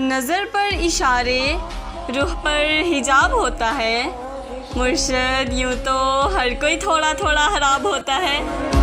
नज़र पर इशारे, रूह पर हिजाब होता है। मुर्शद, यूँ तो हर कोई थोड़ा थोड़ा हराब होता है।